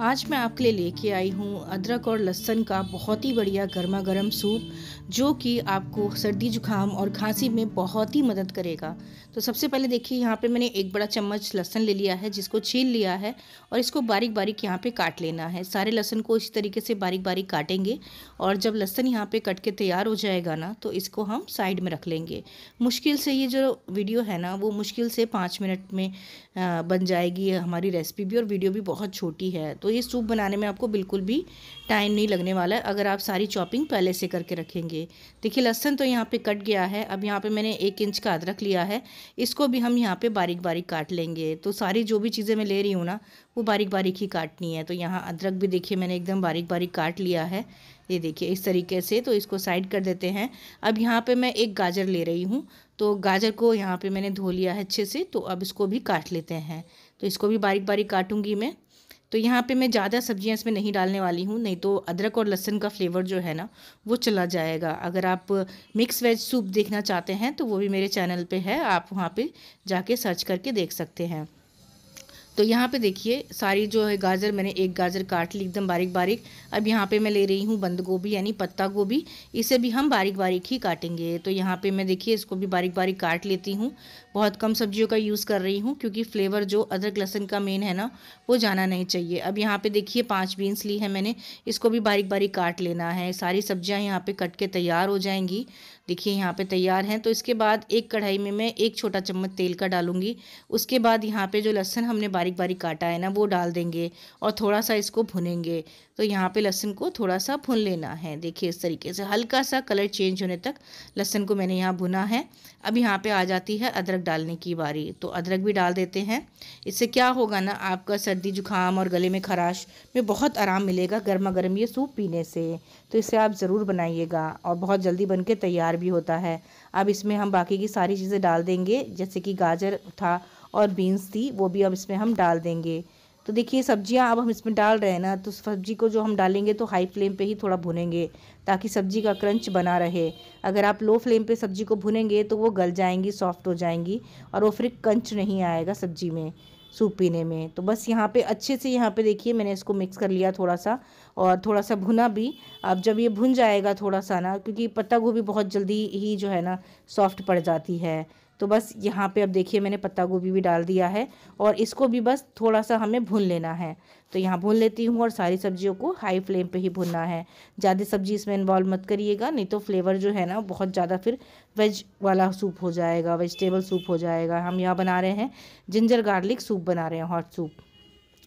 आज मैं आपके लिए लेके आई हूँ अदरक और लहसन का बहुत ही बढ़िया गर्मा गर्म सूप, जो कि आपको सर्दी जुकाम और खांसी में बहुत ही मदद करेगा। तो सबसे पहले देखिए, यहाँ पे मैंने एक बड़ा चम्मच लहसन ले लिया है, जिसको छील लिया है और इसको बारीक बारीक यहाँ पे काट लेना है। सारे लहसन को इसी तरीके से बारीक बारीक काटेंगे और जब लहसन यहाँ पर कट के तैयार हो जाएगा ना तो इसको हम साइड में रख लेंगे। मुश्किल से ये जो वीडियो है ना, वो मुश्किल से पाँच मिनट में बन जाएगी। हमारी रेसिपी भी और वीडियो भी बहुत छोटी है तो ये सूप बनाने में आपको बिल्कुल भी टाइम नहीं लगने वाला है। अगर आप सारी चॉपिंग पहले से करके रखेंगे। देखिए, लहसन तो यहाँ पे कट गया है। अब यहाँ पे मैंने एक इंच का अदरक लिया है। इसको भी हम यहाँ पे बारीक बारीक काट लेंगे। तो सारी जो भी चीज़ें मैं ले रही हूँ ना, वो बारीक बारीक ही काटनी है। तो यहाँ अदरक भी देखिए, मैंने एकदम बारीक बारीक काट लिया है। ये देखिए, इस तरीके से। तो इसको साइड कर देते हैं। अब यहाँ पे मैं एक गाजर ले रही हूँ। तो गाजर को यहाँ पे मैंने धो लिया है अच्छे से। तो अब इसको भी काट लेते हैं। तो इसको भी बारीक बारीक काटूँगी मैं। तो यहाँ पे मैं ज़्यादा सब्ज़ियाँ इसमें नहीं डालने वाली हूँ, नहीं तो अदरक और लहसुन का फ्लेवर जो है ना, वो चला जाएगा। अगर आप मिक्स वेज सूप देखना चाहते हैं तो वो भी मेरे चैनल पे है, आप वहाँ पे जाके सर्च करके देख सकते हैं। तो यहाँ पे देखिए, सारी जो है गाजर मैंने एक गाजर काट ली एकदम बारीक बारीक अब यहाँ पे मैं ले रही हूँ बंद गोभी, यानी पत्ता गोभी। इसे भी हम बारीक बारीक ही काटेंगे। तो यहाँ पे मैं देखिए, इसको भी बारीक बारीक काट लेती हूँ। बहुत कम सब्जियों का यूज़ कर रही हूँ, क्योंकि फ्लेवर जो अदरक, लहसन का मेन है ना, वो जाना नहीं चाहिए। अब यहाँ पे देखिए, पाँच बीन्स ली है मैंने। इसको भी बारीक बारीक काट लेना है। सारी सब्ज़ियाँ यहाँ पे कट के तैयार हो जाएँगी। देखिए यहाँ पे तैयार हैं। तो इसके बाद एक कढ़ाई में मैं एक छोटा चम्मच तेल का डालूँगी। उसके बाद यहाँ पे जो लहसन हमने बारीक बारीक काटा है ना, वो डाल देंगे और थोड़ा सा इसको भुनेंगे। तो यहाँ पे लहसन को थोड़ा सा भुन लेना है। देखिए इस तरीके से हल्का सा कलर चेंज होने तक लहसन को मैंने यहाँ भुना है। अब यहाँ पे आ जाती है अदरक डालने की बारी। तो अदरक भी डाल देते हैं। इससे क्या होगा ना, आपका सर्दी, जुकाम और गले में खराश में बहुत आराम मिलेगा गर्मा गर्म ये सूप पीने से। तो इसे आप ज़रूर बनाइएगा और बहुत जल्दी बन के तैयार भी होता है। अब इसमें हम बाकी की सारी चीज़ें डाल देंगे, जैसे कि गाजर था और बीन्स थी, वो भी अब इसमें हम डाल देंगे। तो देखिए, सब्ज़ियाँ अब हम इसमें डाल रहे हैं ना तो सब्ज़ी को जो हम डालेंगे तो हाई फ्लेम पे ही थोड़ा भुनेंगे, ताकि सब्ज़ी का क्रंच बना रहे। अगर आप लो फ्लेम पे सब्ज़ी को भुनेंगे तो वो गल जाएँगी सॉफ्ट हो जाएँगी, और वो फिर कंच नहीं आएगा सब्ज़ी में। सूप पीने में। तो बस यहाँ पे अच्छे से यहाँ पे देखिए मैंने इसको मिक्स कर लिया थोड़ा सा और थोड़ा सा भुना भी। अब जब ये भुन जाएगा थोड़ा सा ना, क्योंकि पत्ता गोभी बहुत जल्दी ही जो है ना सॉफ्ट पड़ जाती है। तो बस यहाँ पे अब देखिए मैंने पत्ता गोभी भी डाल दिया है और इसको भी बस थोड़ा सा हमें भून लेना है। तो यहाँ भून लेती हूँ और सारी सब्जियों को हाई फ्लेम पे ही भुनना है। ज़्यादा सब्ज़ी इसमें इन्वॉल्व मत करिएगा, नहीं तो फ्लेवर जो है ना बहुत ज़्यादा फिर वेज वाला सूप हो जाएगा वेजिटेबल सूप हो जाएगा। हम यहाँ बना रहे हैं जिंजर गार्लिक सूप बना रहे हैं हॉट सूप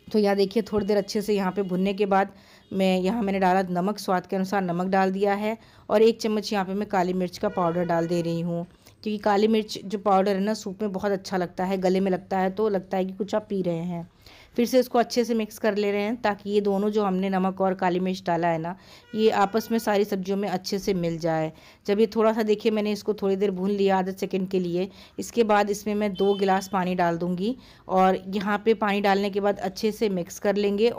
तो यहाँ देखिए थोड़ी देर अच्छे से यहाँ पे भुनने के बाद मैं यहाँ मैंने डाला नमक, स्वाद के अनुसार नमक डाल दिया है और एक चम्मच यहाँ पे मैं काली मिर्च का पाउडर डाल दे रही हूँ। क्योंकि काली मिर्च जो पाउडर है ना सूप में बहुत अच्छा लगता है, गले में लगता है तो लगता है कि कुछ आप पी रहे हैं। फिर से इसको अच्छे से मिक्स कर ले रहे हैं, ताकि ये दोनों जो हमने नमक और काली मिर्च डाला है ना, ये आपस में सारी सब्जियों में अच्छे से मिल जाए। जब ये थोड़ा सा देखिए, मैंने इसको थोड़ी देर भून लिया आधा सेकेंड के लिए, इसके बाद इसमें मैं दो गिलास पानी डाल दूँगी और यहाँ पर पानी डालने के बाद अच्छे से मिक्स कर लेंगे।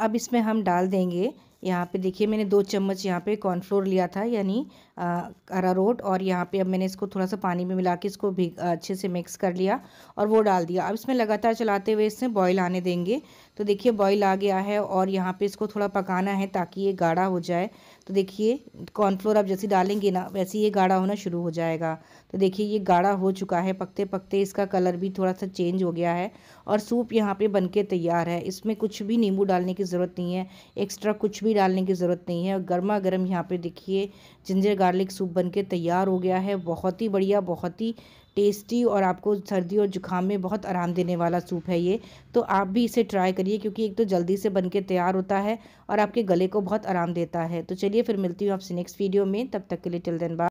अब इसमें हम डाल देंगे यहाँ पे देखिए, मैंने दो चम्मच यहाँ पे कॉर्नफ्लोर लिया था, यानी अरारोट और यहाँ पे अब मैंने इसको थोड़ा सा पानी में मिला के इसको भी अच्छे से मिक्स कर लिया और वो डाल दिया। अब इसमें लगातार चलाते हुए इसमें बॉयल आने देंगे। तो देखिए बॉईल आ गया है और यहाँ पे इसको थोड़ा पकाना है ताकि ये गाढ़ा हो जाए। तो देखिए कॉर्नफ्लोर आप जैसे डालेंगे ना, वैसे ये गाढ़ा होना शुरू हो जाएगा। तो देखिए, ये गाढ़ा हो चुका है पकते पकते इसका कलर भी थोड़ा सा चेंज हो गया है और सूप यहाँ पे बनके तैयार है। इसमें कुछ भी नींबू डालने की ज़रूरत नहीं है एक्स्ट्रा कुछ भी डालने की ज़रूरत नहीं है। और गर्मा गर्म यहाँ पे देखिए जिंजर गार्लिक सूप बनके तैयार हो गया है। बहुत ही बढ़िया, बहुत ही टेस्टी और आपको सर्दी और जुकाम में बहुत आराम देने वाला सूप है ये। तो आप भी इसे ट्राई करिए क्योंकि एक तो जल्दी से बन के तैयार होता है और आपके गले को बहुत आराम देता है। तो चलिए फिर मिलती हूँ आपसे नेक्स्ट वीडियो में। तब तक के लिए टिल दिन बाद